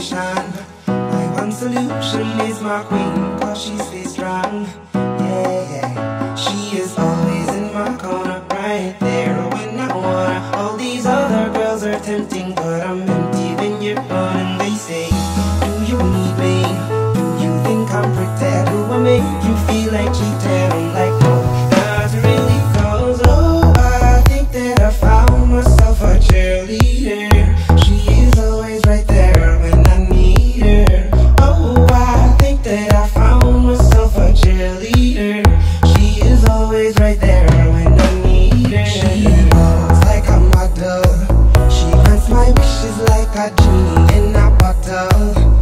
My one solution is my queen, cause she stays strong. Yeah, yeah. She is always in my corner, right there when I wanna. All these other girls are tempting, but I'm empty when you're gone. And they say, Do you need me? Do you think I'm pretty? Do I make you feel like cheating? Is right there when I need her. She walks like a model. She grants my wishes like a genie in a bottle.